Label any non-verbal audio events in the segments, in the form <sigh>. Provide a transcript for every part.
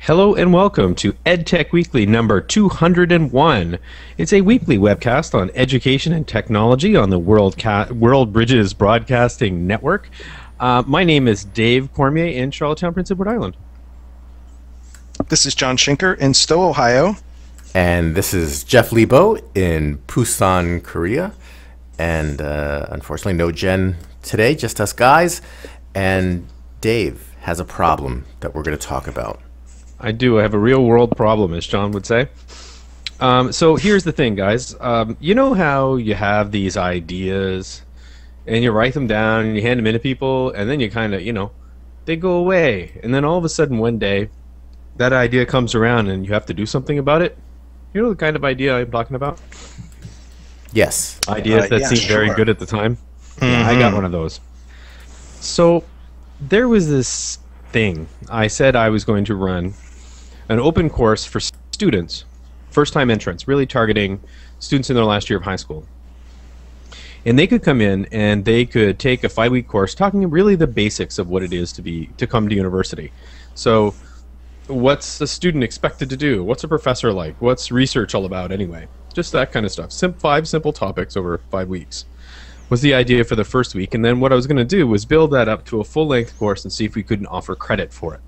Hello and welcome to EdTech Weekly number 201. It's a weekly webcast on education and technology on the World, Ca- World Bridges Broadcasting Network. Uh, my name is Dave Cormier in Charlottetown, Prince Edward Island. This is John Schinker in Stow, Ohio. And this is Jeff Lebow in Busan, Korea. And uh, unfortunately, no Jen today, just us guys. And Dave has a problem that we're going to talk about. I do. I have a real world problem, as John would say. Um, so here's the thing, guys. Um, you know how you have these ideas and you write them down and you hand them in to people, and then you kind of, you know, they go away. And then all of a sudden, one day, that idea comes around and you have to do something about it. You know the kind of idea I'm talking about? Yes. Ideas Uh, that yeah, seemed very good at the time. Yeah, I got one of those. So there was this thing. I said I was going to run an open course for students, first time entrants, really targeting students in their last year of high school. And they could come in and they could take a five week course talking really the basics of what it is to be to come to university. So what's a student expected to do? What's a professor like? What's research all about anyway? Just that kind of stuff. Sim- five simple topics over five weeks was the idea for the first week. And then what I was going to do was build that up to a full length course and see if we couldn't offer credit for it.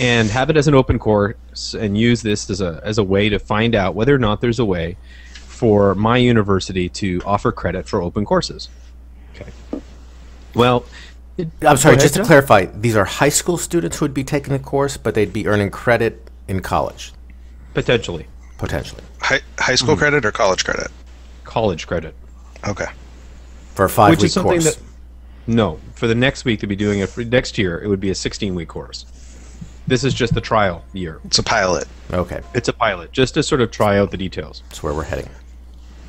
And have it as an open course and use this as a, as a way to find out whether or not there's a way for my university to offer credit for open courses. Okay. Well, it- I'm sorry, go just to John. clarify, these are high school students who would be taking the course, but they'd be earning credit in college, Potentially. potentially, High, high school hmm. credit or college credit? College credit. Okay. for a five which week is something course. that no for the next week to be doing it for next year it would be a 16 week course this is just the trial year It's a pilot. okay, it's a pilot just to sort of try out the details that's where we're heading.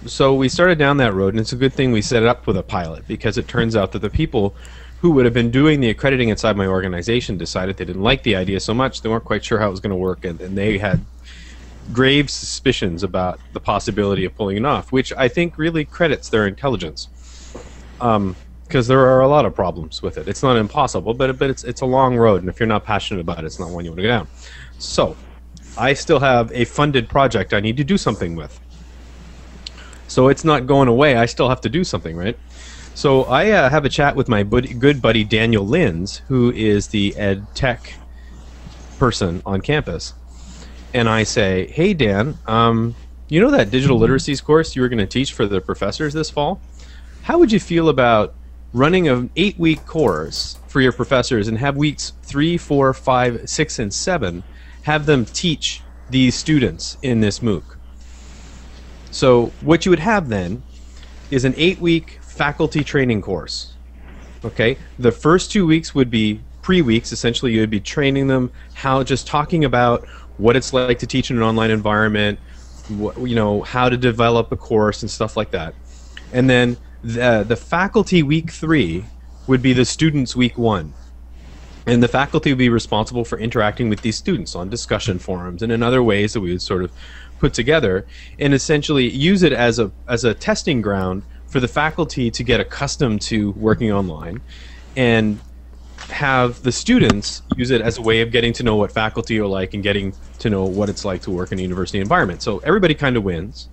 so we started down that road and it's a good thing we set it up with a pilot because it turns out that the people who would have been doing the accrediting inside my organization decided they didn't like the idea so much they weren't quite sure how it was going to work and, and they had grave suspicions about the possibility of pulling it off which i think really credits their intelligence um, because there are a lot of problems with it. It's not impossible, but but it's it's a long road, and if you're not passionate about it, it's not one you want to go down. So, I still have a funded project I need to do something with. So it's not going away. I still have to do something, right? So I uh, have a chat with my buddy, good buddy Daniel Linz, who is the ed tech person on campus, and I say, "Hey Dan, um, you know that digital literacies course you were going to teach for the professors this fall? How would you feel about running an eight-week course for your professors and have weeks three, four, five, six, and seven have them teach these students in this MOOC? So what you would have then is an eight-week faculty training course. Okay, the first two weeks would be pre-weeks. Essentially, you would be training them how, just talking about what it's like to teach in an online environment, you know, how to develop a course and stuff like that. And then the the faculty week three would be the students week one. And the faculty would be responsible for interacting with these students on discussion forums and in other ways that we would sort of put together and essentially use it as a as a testing ground for the faculty to get accustomed to working online and have the students use it as a way of getting to know what faculty are like and getting to know what it's like to work in a university environment. So everybody kind of wins.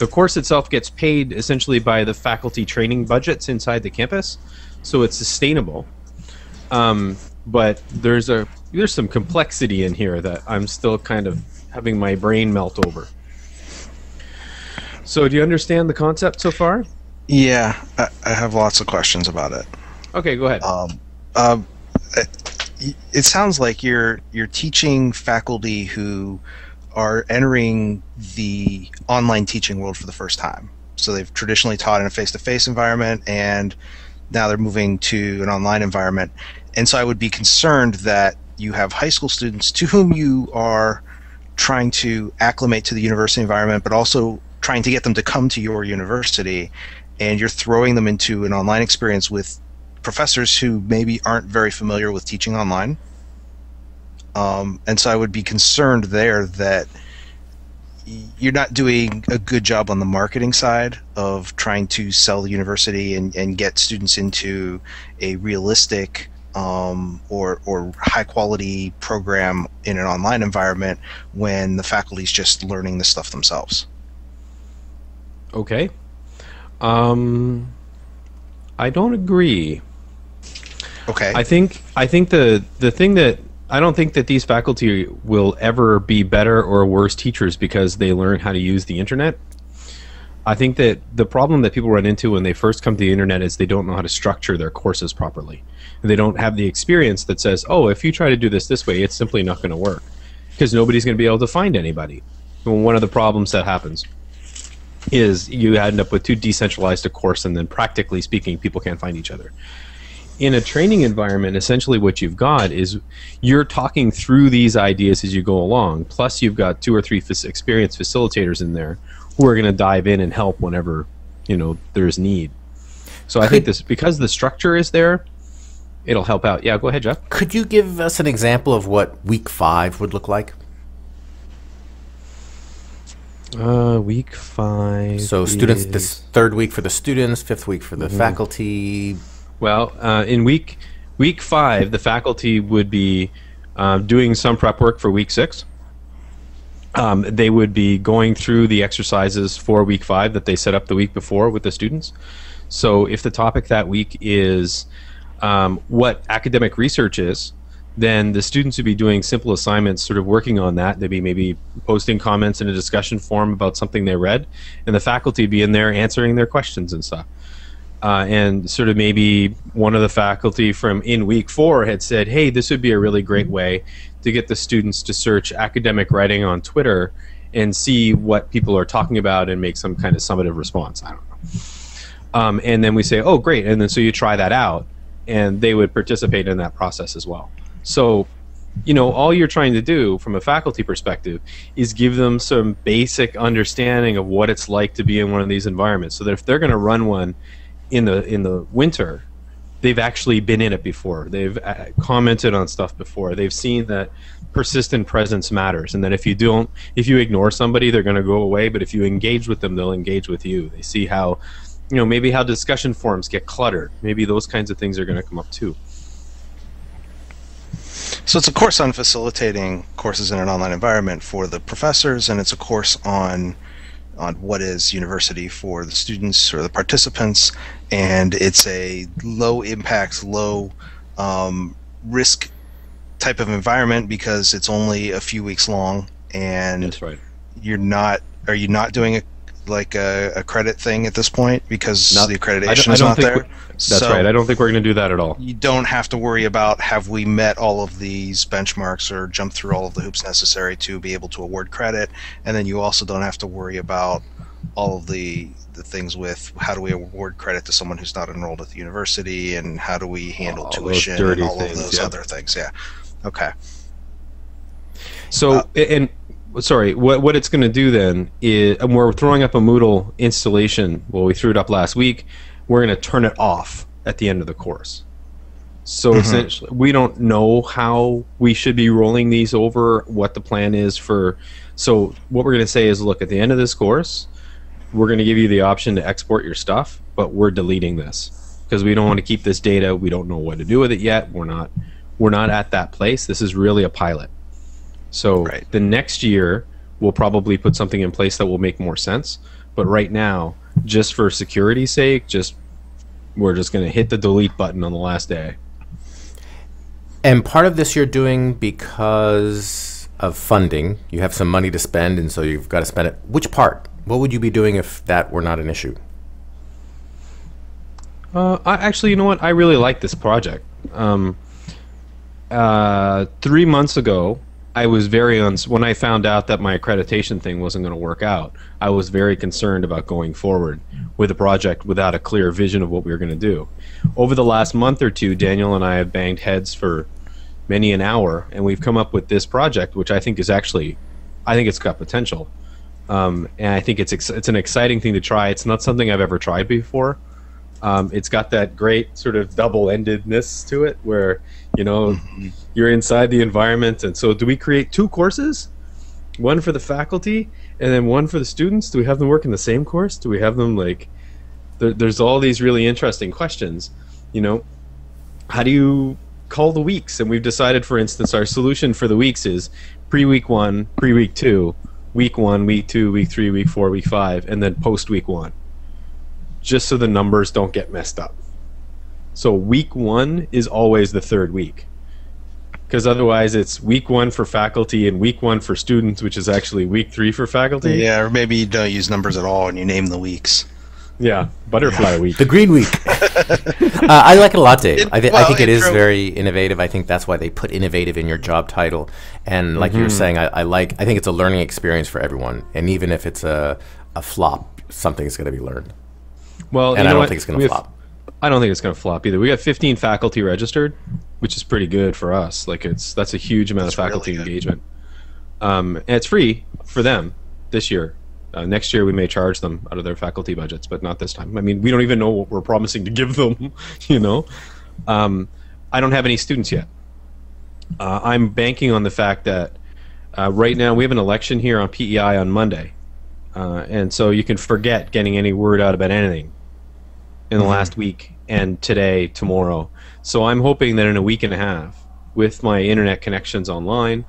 The course itself gets paid essentially by the faculty training budgets inside the campus, so it's sustainable. Um, but there's a there's some complexity in here that I'm still kind of having my brain melt over. So do you understand the concept so far? Yeah, I, I have lots of questions about it. Okay, go ahead. Um, um, it, it sounds like you're you're teaching faculty who are entering the online teaching world for the first time. So they've traditionally taught in a face-to-face environment, and now they're moving to an online environment. And so I would be concerned that you have high school students to whom you are trying to acclimate to the university environment, but also trying to get them to come to your university, and you're throwing them into an online experience with professors who maybe aren't very familiar with teaching online. Um, and so I would be concerned there that you're not doing a good job on the marketing side of trying to sell the university and, and get students into a realistic um, or or high quality program in an online environment when the faculty's just learning the stuff themselves? Okay. Um, I don't agree. Okay. I think I think the the thing that I don't think that these faculty will ever be better or worse teachers because they learn how to use the internet. I think that the problem that people run into when they first come to the internet is they don't know how to structure their courses properly. They don't have the experience that says, "Oh, if you try to do this this way, it's simply not going to work," because nobody's going to be able to find anybody. One of the problems that happens is you end up with too decentralized a course, and then practically speaking, people can't find each other in a training environment, essentially what you've got is you're talking through these ideas as you go along. Plus, you've got two or three f- experienced facilitators in there who are going to dive in and help whenever you know there's need. So I think this because the structure is there, it'll help out. Yeah, go ahead, Jeff. Could you give us an example of what week five would look like? Uh, week five. So, students, is- this third week for the students, fifth week for the faculty. Well, uh, in week week five, the faculty would be uh, doing some prep work for week six. Um, they would be going through the exercises for week five that they set up the week before with the students. So, if the topic that week is um, what academic research is, then the students would be doing simple assignments, sort of working on that. They'd be maybe posting comments in a discussion forum about something they read, and the faculty would be in there answering their questions and stuff uh, and sort of maybe one of the faculty from in week four had said, "Hey, this would be a really great way to get the students to search academic writing on Twitter and see what people are talking about and make some kind of summative response." I don't know. Um, and then we say, "Oh, great!" And then so you try that out, and they would participate in that process as well. So you know, all you're trying to do from a faculty perspective is give them some basic understanding of what it's like to be in one of these environments so that if they're going to run one in the in the winter they've actually been in it before. They've uh, commented on stuff before. They've seen that persistent presence matters. And that if you don't if you ignore somebody they're going to go away. But if you engage with them they'll engage with you. They see how you know maybe how discussion forums get cluttered. Maybe those kinds of things are going to come up too. So it's a course on facilitating courses in an online environment for the professors, and it's a course on on what is university for the students or the participants, and it's a low impact, low um, risk type of environment because it's only a few weeks long, and that's right you're not. Are you not doing a like a, a credit thing at this point because Not- the accreditation is not think there? that's right. I don't think we're going to do that at all. you don't have to worry about have we met all of these benchmarks or jumped through all of the hoops necessary to be able to award credit. And then you also don't have to worry about all of the the things with how do we award credit to someone who's not enrolled at the university and how do we handle All tuition and all things, of those yeah. other things. Yeah. Okay. So Uh, and sorry, what what it's going to do then is and we're throwing up a Moodle installation. Well, we threw it up last week. We're going to turn it off at the end of the course. So Mhm. essentially, we don't know how we should be rolling these over. What the plan is for. So what we're going to say is, look, at the end of this course, we're going to give you the option to export your stuff, but we're deleting this because we don't want to keep this data. We don't know what to do with it yet. We're not we're not at that place. This is really a pilot. So Right. the next year we'll probably put something in place that will make more sense. But right now, just for security's sake, just we're just going to hit the delete button on the last day. And part of this you're doing because of funding. You have some money to spend, and so you've got to spend it. Which part? What would you be doing if that were not an issue? Uh, I, actually, you know what? I really like this project. Um, uh, three months ago, I was very uns- when I found out that my accreditation thing wasn't going to work out. I was very concerned about going forward with a project without a clear vision of what we were going to do. Over the last month or two, Daniel and I have banged heads for many an hour, and we've come up with this project, which I think is actually, I think it's got potential, um, and I think it's it's an exciting thing to try. It's not something I've ever tried before. Um, it's got that great sort of double-endedness to it, where you know you're inside the environment. And so, do we create two courses? One for the faculty, and then one for the students. Do we have them work in the same course? Do we have them like? There, there's all these really interesting questions. You know, how do you call the weeks, and we've decided, for instance, our solution for the weeks is pre-week one, pre-week two, week one, week two, week three, week four, week five, and then post-week one, just so the numbers don't get messed up. So week one is always the third week because otherwise it's week one for faculty and week one for students, which is actually week three for faculty. Yeah, or maybe you don't use numbers at all and you name the weeks. Yeah, butterfly week. The Green Week. <laughs> uh, I like it a lot, Dave. It- I, th- I think it it is drove- very innovative. I think that's why they put innovative in your job title. And like you were saying, I, I like. I think it's a learning experience for everyone. And even if it's a a flop, something's going to be learned. Well, And you I know don't what? think it's going to flop. I don't think it's going to flop either. We got 15 faculty registered, which is pretty good for us. Like it's that's a huge amount That's of faculty really engagement. Um, and it's free for them this year. Uh, next year we may charge them out of their faculty budgets, but not this time. I mean, we don't even know what we're promising to give them. <laughs> You know, um, I don't have any students yet. Uh, I'm banking on the fact that uh, right now we have an election here on PEI on Monday, uh, and so you can forget getting any word out about anything in the last week and today, tomorrow. So I'm hoping that in a week and a half, with my internet connections online,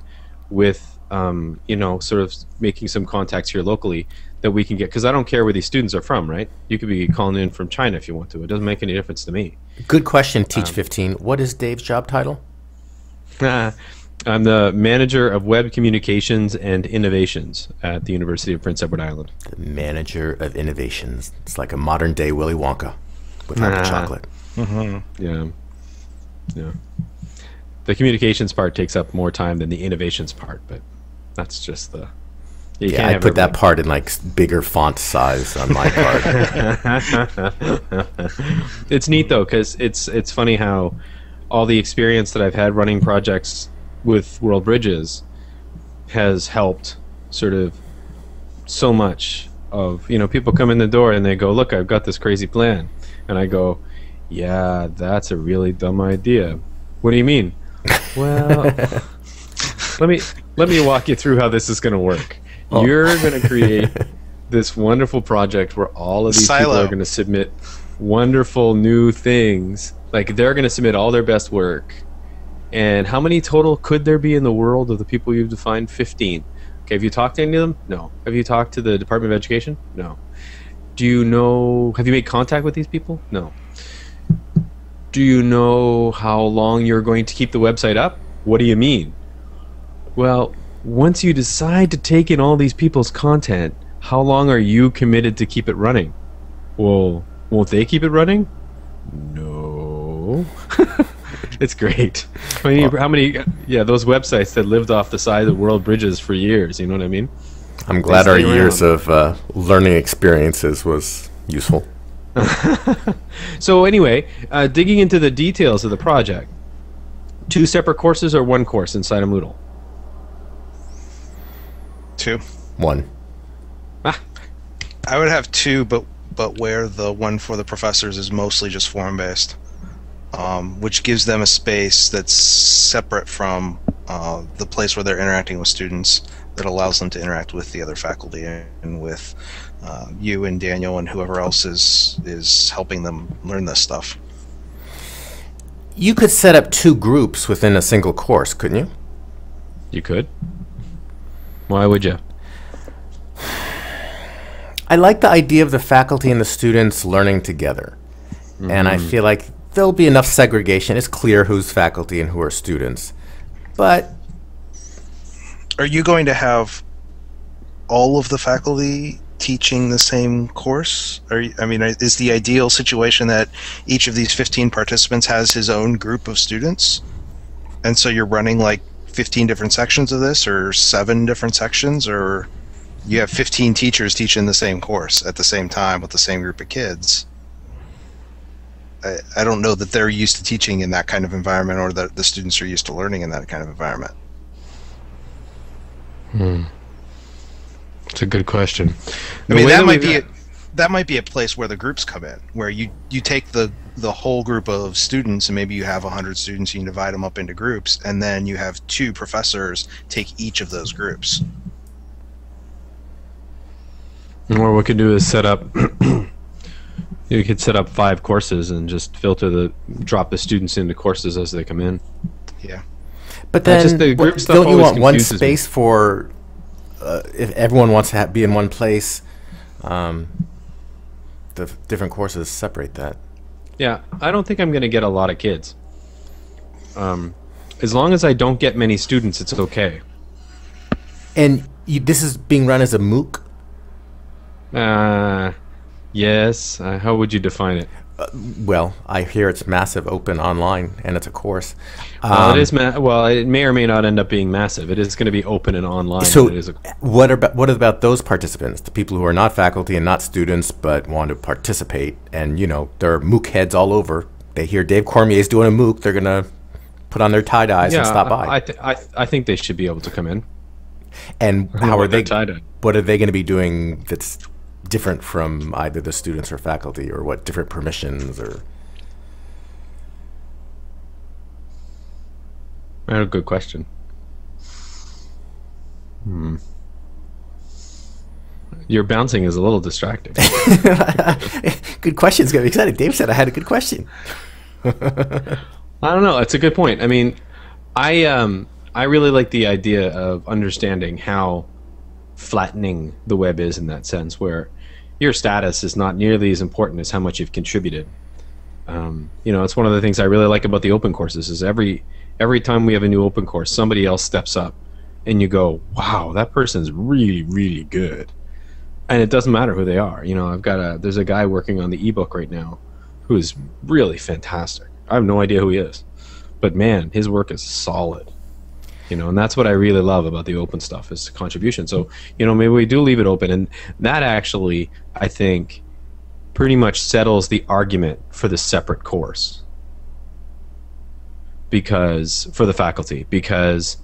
with um, you know, sort of making some contacts here locally, that we can get. Because I don't care where these students are from, right? You could be calling in from China if you want to. It doesn't make any difference to me. Good question, Teach Um, 15. What is Dave's job title? <laughs> I'm the manager of web communications and innovations at the University of Prince Edward Island. The manager of innovations. It's like a modern day Willy Wonka without <laughs> the chocolate. Yeah. Yeah. The communications part takes up more time than the innovations part, but that's just the. Yeah, can't I put that part in like bigger font size on my part. <laughs> it's neat though because it's it's funny how all the experience that I've had running projects with World Bridges has helped sort of so much of you know people come in the door and they go look I've got this crazy plan and I go yeah that's a really dumb idea what do you mean <laughs> well let me let me walk you through how this is going to work Oh. you're going to create this wonderful project where all of these people are going to submit wonderful new things. Like they're going to submit all their best work. And how many total could there be in the world of the people you've defined? 15. Okay, have you talked to any of them? No. Have you talked to the Department of Education? No. Do you know have you made contact with these people? No. Do you know how long you're going to keep the website up? What do you mean? Well, once you decide to take in all these people's content, how long are you committed to keep it running? Well, won't they keep it running? No. <laughs> it's great. I mean, how many? Yeah, those websites that lived off the side of world bridges for years. You know what I mean? I'm glad our stay years of uh, learning experiences was useful. <laughs> So anyway, uh, digging into the details of the project, two separate courses or one course inside of Moodle? Two. One. Ah, I would have two, but but where the one for the professors is mostly just form based, um, which gives them a space that's separate from uh, the place where they're interacting with students, that allows them to interact with the other faculty and with uh, you and Daniel and whoever else is is helping them learn this stuff. You could set up two groups within a single course, couldn't you? you could. Why would you? I like the idea of the faculty and the students learning together. And I feel like there'll be enough segregation. It's clear who's faculty and who are students. But Are you going to have all of the faculty teaching the same course? Or, I mean, is the ideal situation that each of these 15 participants has his own group of students? And so you're running like 15 different sections of this, or seven different sections, or you have 15 teachers teaching the same course at the same time with the same group of kids? I, I don't know that they're used to teaching in that kind of environment, or that the students are used to learning in that kind of environment. Hmm. It's a good question. I mean, that might be a, that might be a place where the groups come in, where you you take the the whole group of students, and maybe you have hundred students, and you can divide them up into groups, and then you have two professors take each of those groups. Or what we could do is set up, you <clears throat> You could set up five courses and just filter the drop the students into courses as they come in. Yeah. But That's then, just the group what- stuff don't you want one confuses me. space for uh, if everyone wants to ha- be in one place? Um, the different courses separate that. Yeah, I don't think I'm going to get a lot of kids. Um, as long as I don't get many students, it's okay. And you, this is being run as a MOOC. Uh, yes. Uh, how would you define it? Well, I hear it's massive, open online, and it's a course. Well, Um, it is. Ma- well, it may or may not end up being massive. It is going to be open and online. So, but it is a, what about what about those participants, the people who are not faculty and not students but want to participate? And you know, there are MOOC heads all over. They hear Dave Cormier is doing a MOOC, they're gonna put on their tie dyes yeah, and stop by. I, I, th- I, I think they should be able to come in. and how are they? What are they going to be doing that's different from either the students or faculty, or what different permissions or? A good question. Hmm. Your bouncing is a little distracting. <laughs> good question. It's gonna be exciting. Dave said I had a good question. <laughs> I don't know. It's a good point. I mean, I um I really like the idea of understanding how flattening the web is in that sense, where your status is not nearly as important as how much you've contributed. Um, you know, it's one of the things I really like about the open courses is every every time we have a new open course, somebody else steps up, and you go, "Wow, that person's really really good," and it doesn't matter who they are. You know, I've got a there's a guy working on the ebook right now who is really fantastic. I have no idea who he is, but man, his work is solid. You know, and that's what I really love about the open stuff is contribution. So, you know, maybe we do leave it open, and that actually, I think, pretty much settles the argument for the separate course because for the faculty because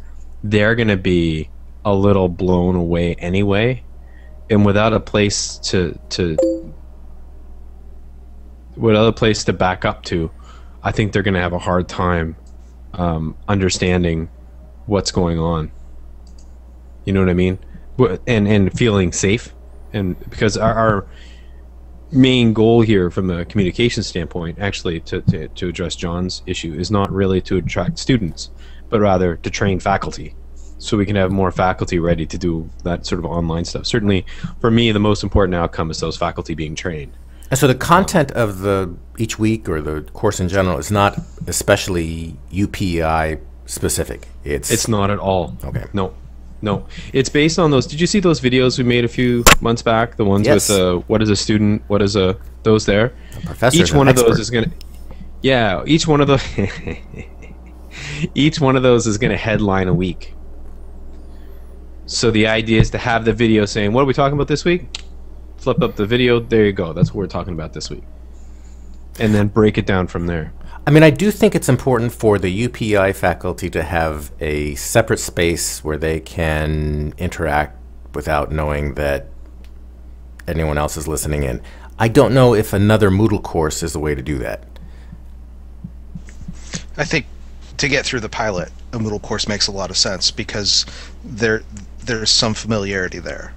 they're going to be a little blown away anyway and without a place to to without a place to back up to i think they're going to have a hard time um, understanding what's going on. You know what i mean? And and feeling safe. And because our, our main goal here from a communication standpoint actually to, to, to address john's issue is not really to attract students but rather to train faculty. So we can have more faculty ready to do that sort of online stuff. Certainly for me the most important outcome is those faculty being trained. And so the content of the each week or the course in general is not especially UPEI specific. It's It's not at all. Okay. No, no. It's based on those. Did you see those videos we made a few months back? The ones Yes. with uh, what is a student? What is a those there? professor's each one of those is gonna. Yeah, each one of those. <laughs> each one of those is gonna headline a week. So the idea is to have the video saying, "What are we talking about this week?" Flip up the video. There you go. That's what we're talking about this week. And then break it down from there. I mean, I do think it's important for the UPEI faculty to have a separate space where they can interact without knowing that anyone else is listening in. I don't know if another Moodle course is the way to do that. I think to get through the pilot, a Moodle course makes a lot of sense because there there's some familiarity there,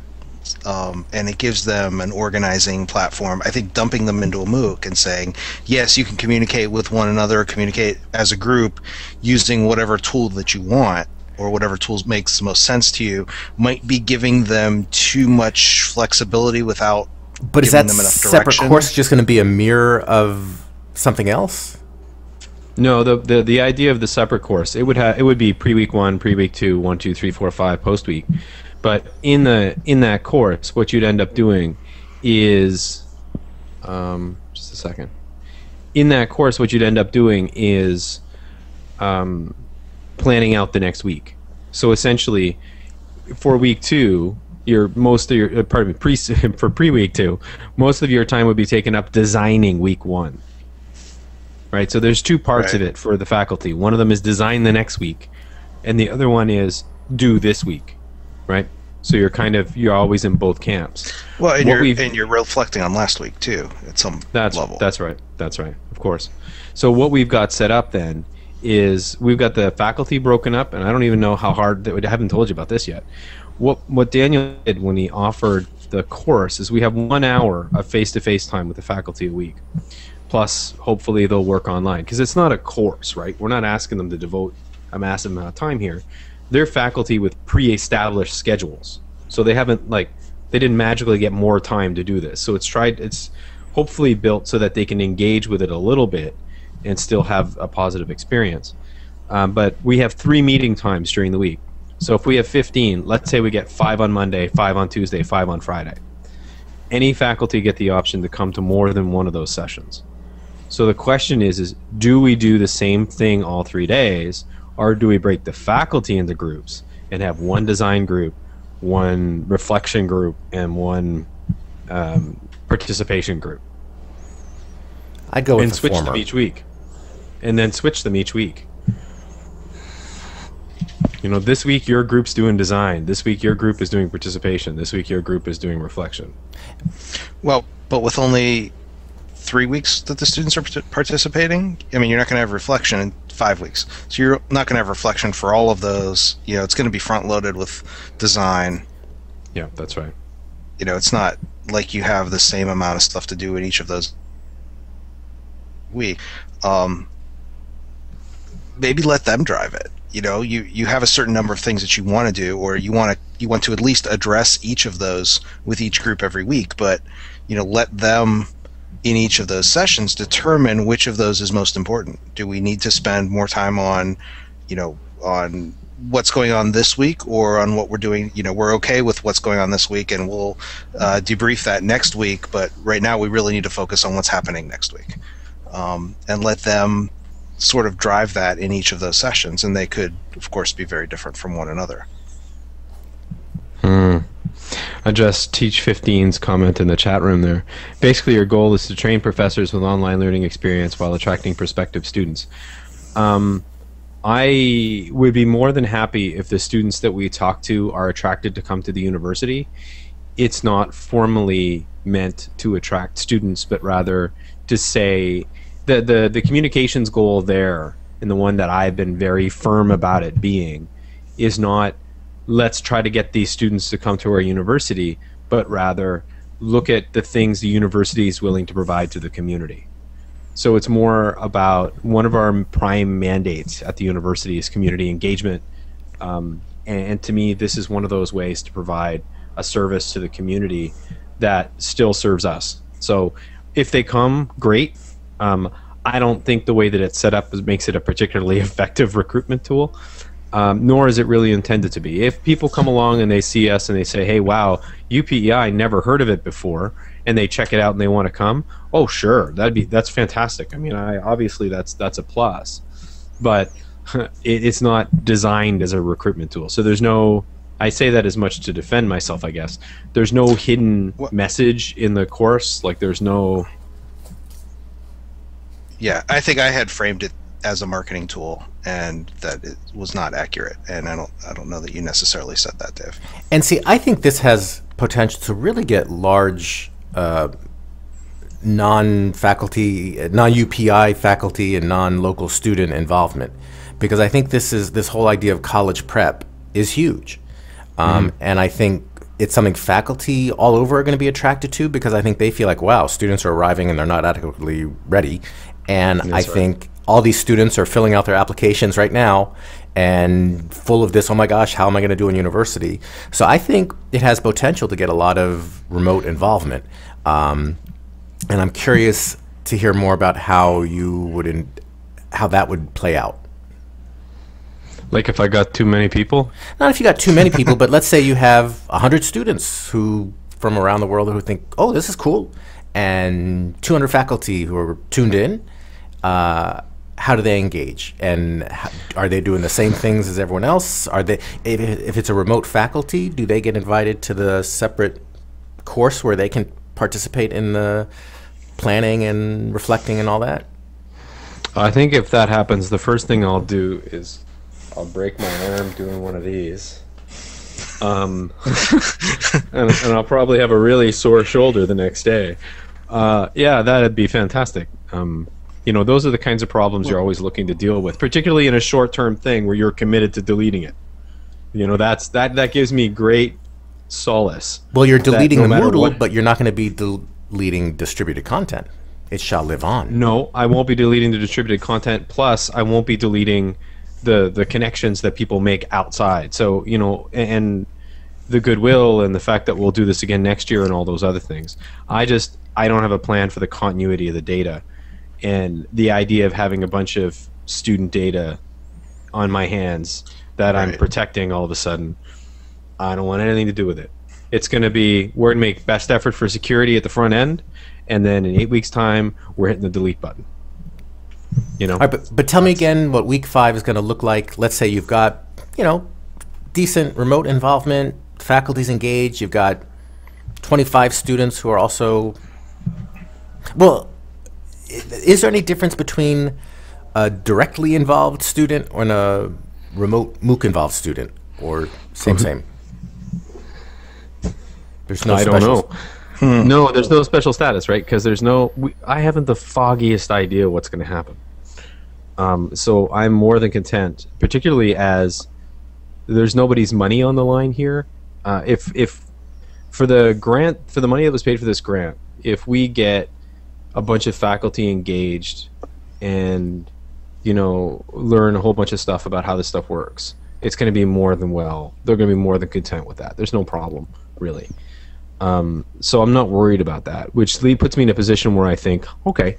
um, and it gives them an organizing platform. I think dumping them into a MOOC and saying, yes, you can communicate with one another, communicate as a group using whatever tool that you want or whatever tools makes the most sense to you, might be giving them too much flexibility without But is giving that them enough separate direction. course just going to be a mirror of something else? No, the, the the idea of the separate course it would have it would be pre week one, pre week two, one, two, three, four, five, post week. But in the in that course, what you'd end up doing is, um, just a second. In that course, what you'd end up doing is, um, planning out the next week. So essentially, for week two, your most of your uh, pardon me pre <laughs> for pre week two, most of your time would be taken up designing week one right? So there's two parts of it for the faculty. One of them is design the next week, and the other one is do this week, right? So you're kind of you're always in both camps. Well, and What you're and you're reflecting on last week too at some That's level. that's right. That's right. Of course. So what we've got set up then is we've got the faculty broken up, and I don't even know how hard. That, I haven't told you about this yet. What what Daniel did when he offered the course is we have one hour of face-to-face time with the faculty a week, plus hopefully they'll work online because it's not a course, right? We're not asking them to devote a massive amount of time here. They're faculty with pre-established schedules, so they haven't like they didn't magically get more time to do this. So it's tried. It's hopefully built so that they can engage with it a little bit and still have a positive experience. Um, but we have three meeting times during the week. So if we have 15, let's say we get five on Monday, five on Tuesday, five on Friday. Any faculty get the option to come to more than one of those sessions. So the question is, is do we do the same thing all three days, or do we break the faculty into groups and have one design group, one reflection group, and one um, participation group? I'd go with and the switch former. them each week, and then switch them each week. You know, this week your group's doing design. This week your group is doing participation. This week your group is doing reflection. Well, but with only three weeks that the students are participating, I mean, you're not going to have reflection in five weeks. So you're not going to have reflection for all of those. You know, it's going to be front loaded with design. Yeah, that's right. You know, it's not like you have the same amount of stuff to do in each of those week. Um, maybe let them drive it. You know, you, you have a certain number of things that you want to do, or you want to you want to at least address each of those with each group every week. But you know, let them in each of those sessions determine which of those is most important. Do we need to spend more time on, you know, on what's going on this week or on what we're doing? You know, we're okay with what's going on this week, and we'll uh, debrief that next week. But right now, we really need to focus on what's happening next week, um, and let them sort of drive that in each of those sessions. And they could, of course, be very different from one another. Hmm. I just teach 15's comment in the chat room there. Basically, your goal is to train professors with online learning experience while attracting prospective students. Um, I would be more than happy if the students that we talk to are attracted to come to the university. It's not formally meant to attract students, but rather to say the, the, the communications goal there, and the one that I've been very firm about it being, is not let's try to get these students to come to our university, but rather look at the things the university is willing to provide to the community. So it's more about one of our prime mandates at the university is community engagement. Um, and, and to me, this is one of those ways to provide a service to the community that still serves us. So if they come, great. Um, I don't think the way that it's set up makes it a particularly <laughs> effective recruitment tool um, nor is it really intended to be. If people come along and they see us and they say, "Hey, wow, UPEI, never heard of it before," and they check it out and they want to come, oh, sure, that'd be that's fantastic. I mean, I obviously that's that's a plus, but <laughs> it, it's not designed as a recruitment tool. So there's no. I say that as much to defend myself, I guess. There's no hidden What- message in the course. Like there's no. Yeah, I think I had framed it as a marketing tool, and that it was not accurate. And I don't, I don't know that you necessarily said that, Dave. And see, I think this has potential to really get large uh, non-faculty, non-UPEI faculty, and non-local student involvement, because I think this is this whole idea of college prep is huge, um, and I think it's something faculty all over are going to be attracted to because I think they feel like, wow, students are arriving and they're not adequately ready, and I right. think all these students are filling out their applications right now and full of this oh my gosh how am i going to do in university? So i think it has potential to get a lot of remote involvement. Um, and i'm curious to hear more about how you would in, how that would play out. Like if I got too many people, not if you got too many people but let's say you have 100 students who from around the world who think oh this is cool and 200 faculty who are tuned in uh, how do they engage and how, are they doing the same things as everyone else are they if, if it's a remote faculty do they get invited to the separate course where they can participate in the planning and reflecting and all that I think if that happens, the first thing I'll do is I'll break my arm doing one of these. Um, <laughs> and, and I'll probably have a really sore shoulder the next day. Uh, yeah, that'd be fantastic. Um, You know, those are the kinds of problems you're always looking to deal with, particularly in a short-term thing where you're committed to deleting it. You know, that's that that gives me great solace. Well, you're deleting no the matter Moodle, what- but you're not going to be deleting distributed content. It shall live on. No, I won't be deleting the distributed content. Plus, I won't be deleting the the connections that people make outside. So you know, and the goodwill and the fact that we'll do this again next year and all those other things. I just I don't have a plan for the continuity of the data, and the idea of having a bunch of student data on my hands that I'm protecting all of a sudden. I don't want anything to do with it. It's going to be we're going to make best effort for security at the front end, and then in eight weeks' time we're hitting the delete button. You know, All right, but, but tell me again what week five is going to look like. Let's say you've got, you know, decent remote involvement, faculty's engaged, you've got 25 students who are also. Well, i- is there any difference between a directly involved student and a remote MOOC involved student? Or same, same? There's no I don't specials. know. No, there's no special status, right? Because there's no. We, I haven't the foggiest idea what's going to happen. Um, so I'm more than content, particularly as there's nobody's money on the line here. Uh, if if for the grant for the money that was paid for this grant, if we get a bunch of faculty engaged and you know learn a whole bunch of stuff about how this stuff works, it's going to be more than well. They're going to be more than content with that. There's no problem really. Um, so I'm not worried about that, which puts me in a position where I think, okay,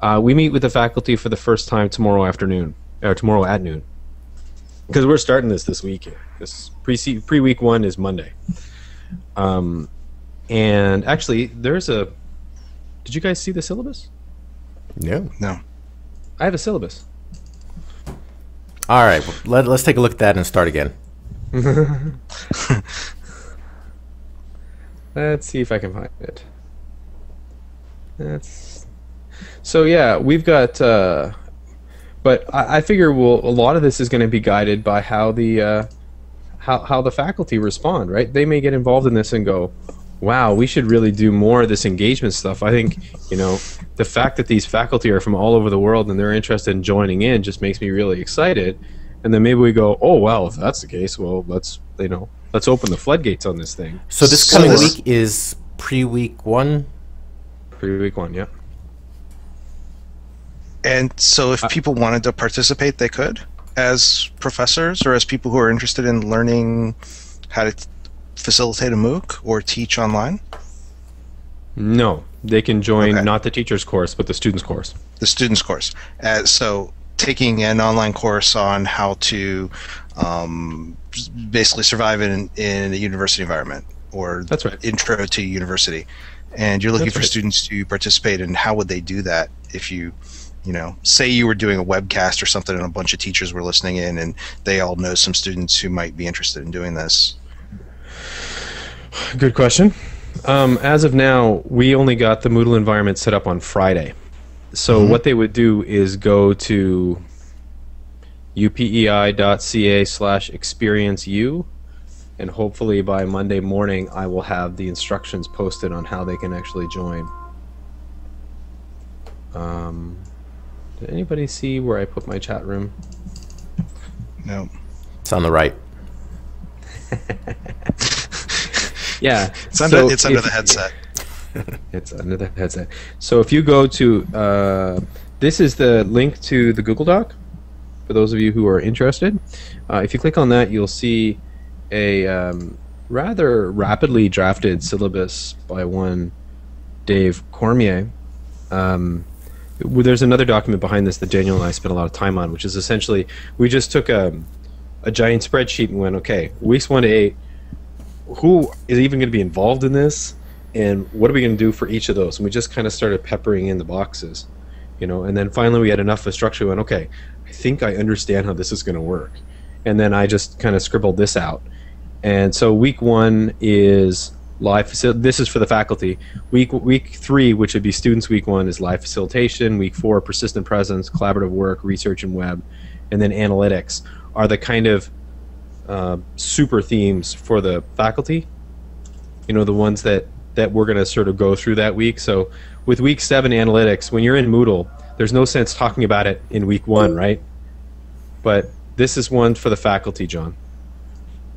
uh, we meet with the faculty for the first time tomorrow afternoon, or tomorrow at noon, because we're starting this this week. This pre pre week one is Monday. Um, and actually, there's a. Did you guys see the syllabus? No. No. I have a syllabus. All right, well, let, let's take a look at that and start again. <laughs> Let's see if I can find it. That's so yeah, we've got. Uh, but I, I figure we'll, a lot of this is going to be guided by how the uh, how how the faculty respond. Right? They may get involved in this and go, "Wow, we should really do more of this engagement stuff." I think you know the fact that these faculty are from all over the world and they're interested in joining in just makes me really excited. And then maybe we go, "Oh well, if that's the case, well let's you know let's open the floodgates on this thing." So this So coming this- week is pre-week one. Pre week one, yeah. And so, if uh, people wanted to participate, they could, as professors or as people who are interested in learning how to t- facilitate a MOOC or teach online. No, they can join Okay. not the teacher's course, but the student's course. the students course. Uh, so taking an online course on how to um, basically survive in, in a university environment or That's right. intro to university. And you're looking That's for right. students to participate and how would they do that if you you know, say you were doing a webcast or something and a bunch of teachers were listening in and they all know some students who might be interested in doing this. Good question. Um, as of now, we only got the Moodle environment set up on Friday. So what they would do is go to upei.ca slash experience u and hopefully by Monday morning I will have the instructions posted on how they can actually join. Um, did anybody see where I put my chat room? No. It's on the right. <laughs> Yeah, It's under so it's under if- the headset. <laughs> It's under the headset. So if you go to uh, this is the link to the Google Doc for those of you who are interested. Uh, if you click on that, you'll see a um, rather rapidly drafted syllabus by one Dave Cormier. Um, there's another document behind this that Daniel and I spent a lot of time on, which is essentially we just took a, a giant spreadsheet and went, okay, weeks one to eight, who is even going to be involved in this? and what are we going to do for each of those? And we just kind of started peppering in the boxes, you know. And then finally, we had enough of a structure. We went, okay, I think I understand how this is going to work. And then I just kind of scribbled this out. And so week one is live. Facil- this is for the faculty. Week week three, which would be students. Week one is live facilitation. Week four, persistent presence, collaborative work, research and web, and then analytics are the kind of uh, super themes for the faculty. You know, the ones that that we're going to sort of go through that week. So with week seven analytics, when you're in Moodle, there's no sense talking about it in week one, right? But this is one for the faculty, John.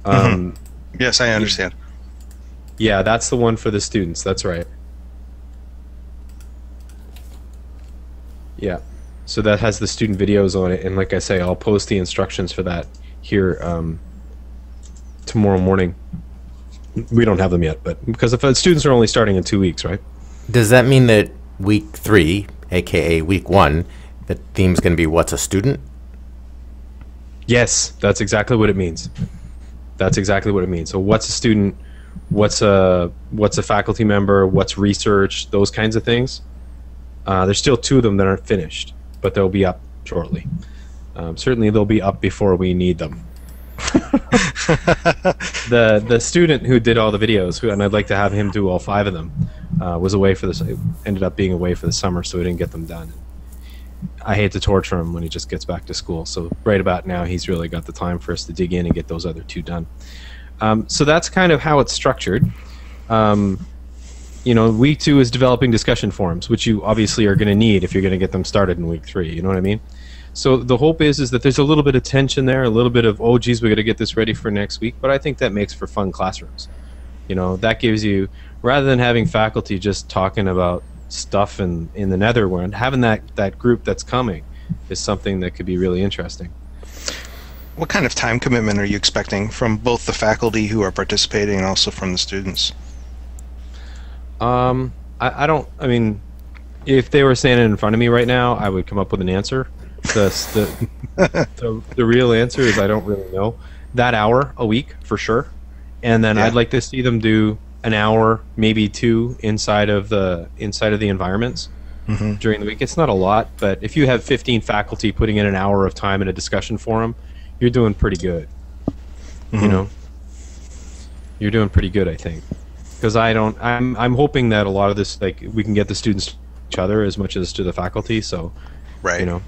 Um, Yes, I understand. Yeah, that's the one for the students. That's right. Yeah. So that has the student videos on it, and like I say, I'll post the instructions for that here um, tomorrow morning. We don't have them yet, but because if the students are only starting in two weeks, right? Does that mean that week three, aka week one, the theme's going to be what's a student? Yes, that's exactly what it means. That's exactly what it means. So, what's a student? What's a what's a faculty member? What's research? Those kinds of things. Uh, there's still two of them that aren't finished, but they'll be up shortly. Um, certainly, they'll be up before we need them. <laughs> the the student who did all the videos, who, and I'd like to have him do all five of them, uh, was away for this. Ended up being away for the summer, so we didn't get them done. I hate to torture him when he just gets back to school. So right about now, he's really got the time for us to dig in and get those other two done. Um, so that's kind of how it's structured. Um, you know, week two is developing discussion forums, which you obviously are going to need if you're going to get them started in week three. You know what I mean? So the hope is is that there's a little bit of tension there, a little bit of oh geez, we got to get this ready for next week. But I think that makes for fun classrooms. You know, that gives you rather than having faculty just talking about stuff in in the netherworld, having that that group that's coming is something that could be really interesting. What kind of time commitment are you expecting from both the faculty who are participating and also from the students? Um, I, I don't. I mean, if they were standing in front of me right now, I would come up with an answer. The the, the, the real answer is I don't really know. That hour a week for sure, and then Yeah. I'd like to see them do an hour, maybe two, inside of the inside of the environments Mhm. during the week. It's not a lot, but if you have 15 faculty putting in an hour of time in a discussion forum, you're doing pretty good. You Mhm. know, you're doing pretty good, I think. Because I don't, I'm, I'm hoping that a lot of this, like, we can get the students to each other as much as to the faculty. So, Right. you know.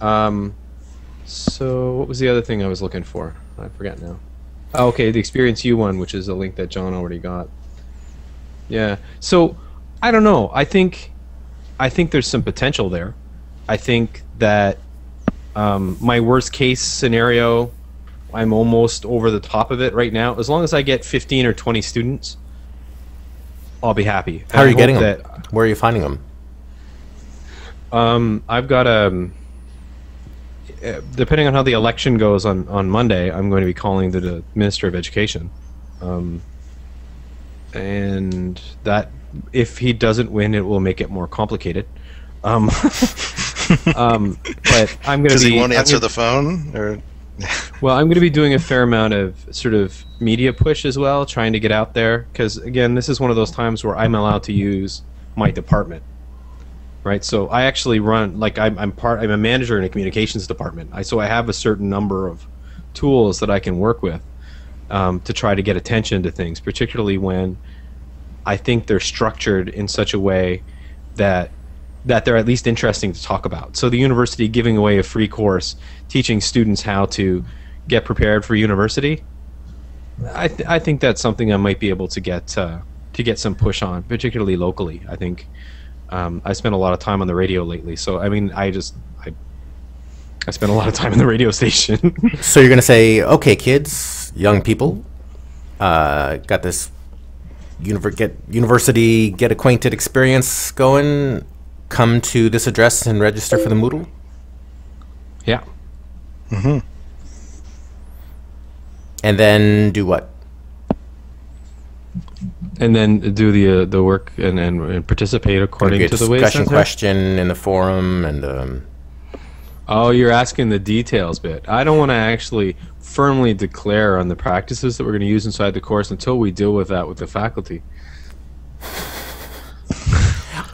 Um, so what was the other thing I was looking for? I forget now. Oh, okay, the Experience U one, which is a link that John already got. Yeah. So I don't know. I think I think there's some potential there. I think that um, my worst case scenario, I'm almost over the top of it right now. As long as I get 15 or 20 students, I'll be happy. How are you getting them? Where are you finding them? Um, I've got a. uh, Depending on how the election goes on, on Monday, I'm going to be calling the, the Minister of Education, um, and that if he doesn't win, it will make it more complicated. Um, <laughs> um, but I'm going to be. he won't answer gonna- the phone? Or well, I'm going to be doing a fair amount of sort of media push as well, trying to get out there. Because again, this is one of those times where I'm allowed to use my department, right? So I actually run like I'm, I'm part. I'm a manager in a communications department. I so I have a certain number of tools that I can work with um, to try to get attention to things, particularly when I think they're structured in such a way that that they're at least interesting to talk about. So the university giving away a free course teaching students how to get prepared for university. I, th- I think that's something I might be able to get uh, to get some push on, particularly locally. I think um, I spent a lot of time on the radio lately, so I mean, I just I I spent a lot of time in the radio station. <laughs> So you're going to say, okay, kids, young people, uh, got this univer- get university get acquainted experience going. Come to this address and register for the Moodle. yeah. Mm-hmm. And then do what? And then do the uh, the work and, and, and participate according to the way discussion question in the forum and um, Oh, you're asking the details bit. I don't want to actually firmly declare on the practices that we're going to use inside the course until we deal with that with the faculty.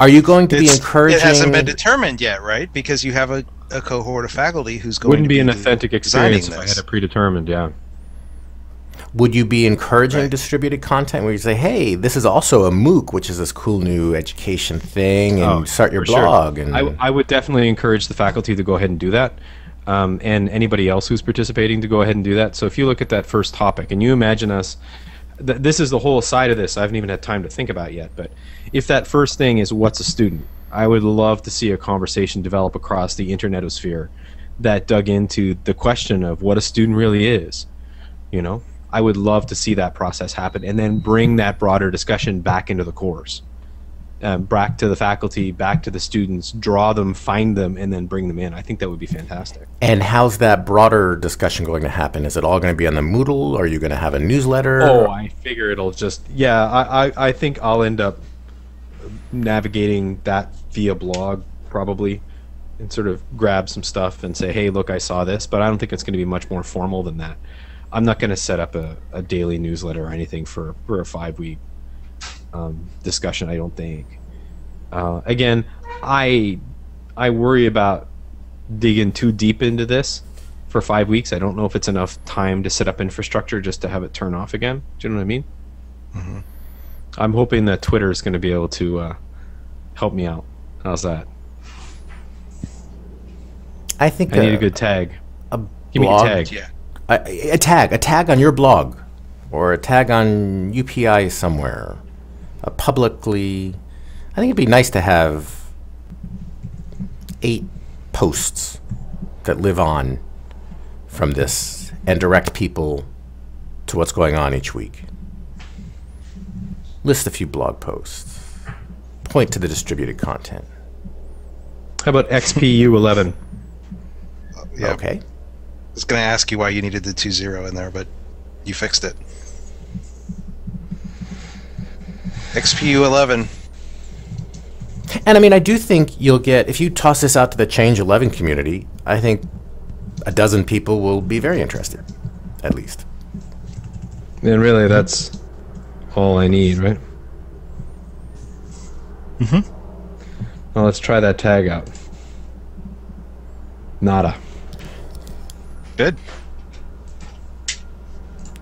are you going to be It's- encouraging? It hasn't been determined yet, right? Because you have a, a cohort of faculty who's going Wouldn't to be an authentic experience if I had it predetermined. Yeah. Would you be encouraging Right. distributed content where you say, "Hey, this is also a MOOC, which is this cool new education thing, and Oh, start your for sure. blog"? And I, I would definitely encourage the faculty to go ahead and do that, um, and anybody else who's participating to go ahead and do that. So if you look at that first topic, and you imagine us, th- this is the whole side of this. I haven't even had time to think about yet. But if that first thing is what's a student, I would love to see a conversation develop across the internetosphere that dug into the question of what a student really is. You know, I would love to see that process happen and then bring that broader discussion back into the course. Um, back to the faculty, back to the students, draw them, find them, and then bring them in. I think that would be fantastic. And how's that broader discussion going to happen? Is it all going to be on the Moodle? Are you going to have a newsletter? Oh, I figure it'll just yeah. I, I, I think I'll end up navigating that via blog probably, and sort of grab some stuff and say, hey, look, I saw this. But I don't think it's going to be much more formal than that. I'm not going to set up a, a daily newsletter or anything for for a five week um, discussion. I don't think. Uh, again, I I worry about digging too deep into this for five weeks. I don't know if it's enough time to set up infrastructure just to have it turn off again. Do you know what I mean? Mm-hmm. I'm hoping that Twitter is going to be able to uh, help me out. How's that? I think I need a good tag. A Give me a blog, tag. Yeah. A, a tag, a tag on your blog, or a tag on UPEI somewhere, a publicly. I think it'd be nice to have eight posts that live on from this and direct people to what's going on each week. List a few blog posts. Point to the distributed content. How about XPU 11? Yeah. Okay. I was going to ask you why you needed the two zero in there, but you fixed it. XPU 11. And I mean, I do think you'll get, if you toss this out to the Change 11 community, I think a dozen people will be very interested, at least. And really, that's all I need, right? Mm-hmm. Well, let's try that tag out. Nada. Good.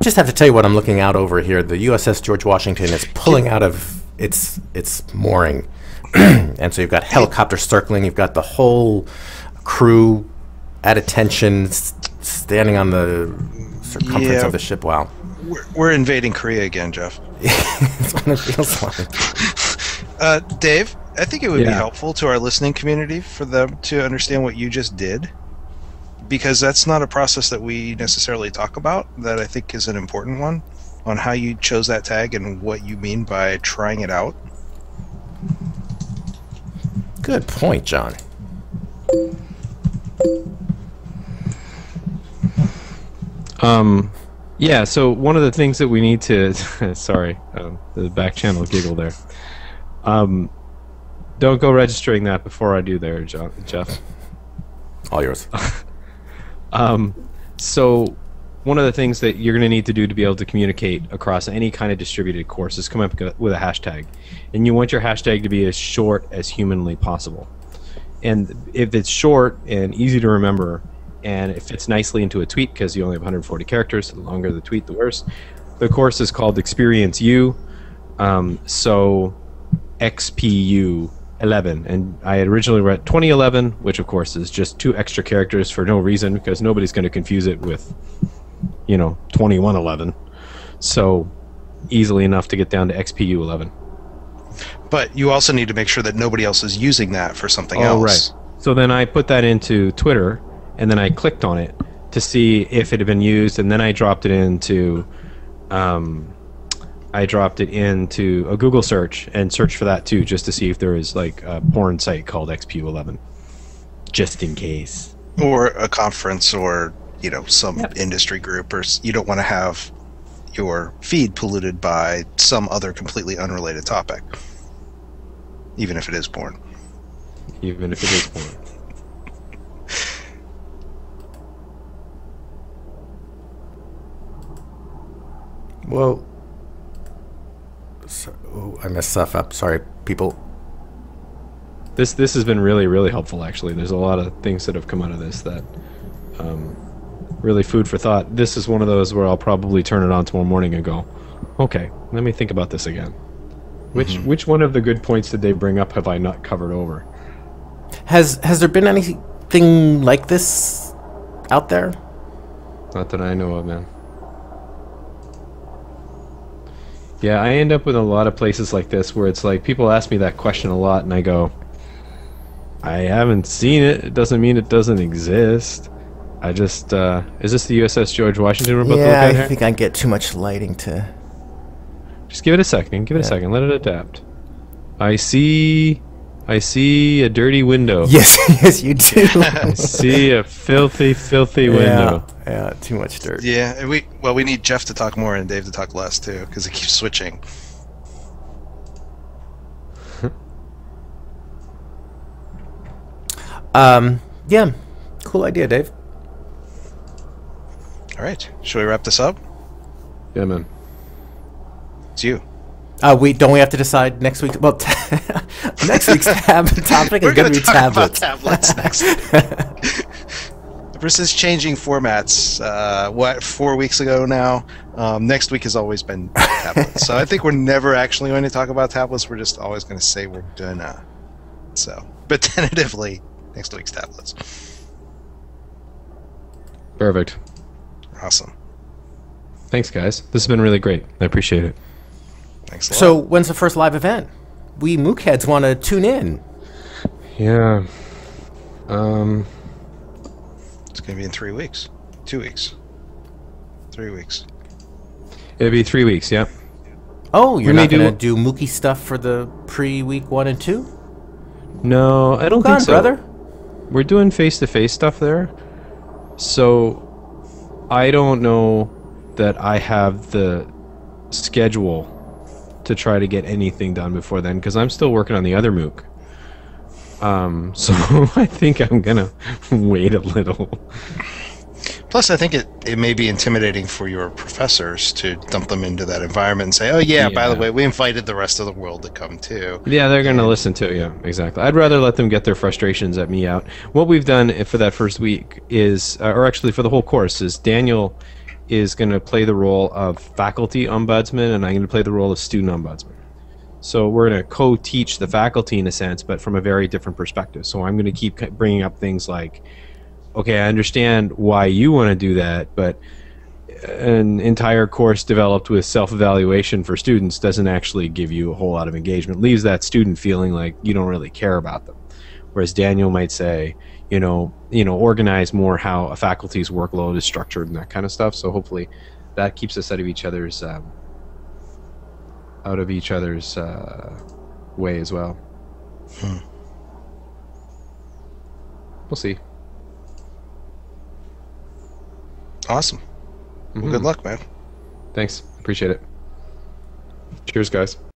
Just have to tell you what I'm looking out over here. The USS George Washington is pulling out of its its mooring, <clears throat> and so you've got helicopters circling. You've got the whole crew at attention, s- standing on the circumference Yeah. of the ship. Wow, We're, we're invading Korea again, Jeff. <laughs> that's what it feels like. <laughs> Uh, Dave, I think it would be helpful to our listening community for them to understand what you just did. Because that's not a process that we necessarily talk about, that I think is an important one on how you chose that tag and what you mean by trying it out. Good point, John. Um, yeah. So one of the things that we need to, <laughs> sorry, um, the back channel giggle there. Um, don't go registering that before I do there, John, Jeff. All yours. <laughs> Um, so one of the things that you're going to need to do to be able to communicate across any kind of distributed course is come up with a hashtag, and you want your hashtag to be as short as humanly possible. And if it's short and easy to remember, and it fits nicely into a tweet because you only have 140 characters, the longer the tweet, the worse. The course is called Experience U. Um, so XPU 11, and I had originally read 2011, which of course is just two extra characters for no reason because nobody's going to confuse it with, you know, 2111. So easily enough to get down to XPU 11. But you also need to make sure that nobody else is using that for something Oh, else. right. So then I put that into Twitter, and then I clicked on it to see if it had been used, and then I dropped it into, um, I dropped it into a Google search and searched for that too, just to see if there is like a porn site called XPU11, just in case. Or a conference or, you know, some Yep. industry group or you don't want to have your feed polluted by some other completely unrelated topic. Even if it is porn. even if it is porn. Whoa. So, oh, I messed stuff up. Sorry, people. This this has been really really helpful actually. There's a lot of things that have come out of this that um, really food for thought. This is one of those where I'll probably turn it on tomorrow morning and go, okay, let me think about this again. Which which one of the good points did they bring up have I not covered over? Has has there been anything like this out there? Not that I know of, man. Yeah, I end up with a lot of places like this where it's like people ask me that question a lot, and I go, I haven't seen it. It doesn't mean it doesn't exist. I just uh, is this the USS George Washington we're about to look Yeah, at I think I get too much lighting to. Just give it a second. Give it a second. Let it adapt. I see. I see a dirty window. <laughs> Yes, yes, you do. <laughs> I see a filthy, filthy window. Yeah, yeah, too much dirt. Yeah, and we well we need Jeff to talk more and Dave to talk less too because it keeps switching. <laughs> Um, yeah, cool idea, Dave. All right, should we wrap this up? Yeah, man. It's you. Uh, we don't we have to decide next week? Well, <laughs> next week's <laughs> tab <laughs> topic is We're going gonna be talk about tablets. tablets next. Versus changing formats. Uh, what four weeks ago now? Um, next week has always been tablets. so I think we're never actually going to talk about tablets. We're just always going to say we're gonna. So, but tentatively, next week's tablets. Perfect. Awesome. Thanks, guys. This has been really great. I appreciate it. Thanks a lot. so, when's the first live event? We MOOC heads want to tune in. Yeah. Um. it's going to be in three weeks, two weeks, three weeks. It'll be three weeks. Yeah. Oh, you're may not going to do- do Mookie stuff for the pre-week one and two? No, I don't Come think on, so. brother. We're doing face-to-face stuff there, so I don't know that I have the schedule to try to get anything done before then because I'm still working on the other MOOC. Um, <laughs> so <laughs> I think I'm gonna wait a little. Plus, I think it, it may be intimidating for your professors to dump them into that environment and say, "Oh yeah, by the way, we invited the rest of the world to come too." Yeah, they're going to listen to it. Yeah, exactly. I'd rather let them get their frustrations at me out. What we've done for that first week is, uh, or actually for the whole course, is Daniel is going to play the role of faculty ombudsman, and I'm going to play the role of student ombudsman. So we're going to co-teach the faculty in a sense, but from a very different perspective. So I'm going to keep bringing up things like, okay, I understand why you want to do that, but an entire course developed with self-evaluation for students doesn't actually give you a whole lot of engagement leaves that student feeling like you don't really care about them whereas daniel might say you know you know organize more how a faculty's workload is structured and that kind of stuff. So hopefully that keeps us out of each other's um, out of each other's uh, way as well. Hmm. we'll see. Awesome. Well, good luck, man. thanks. Appreciate it. Cheers guys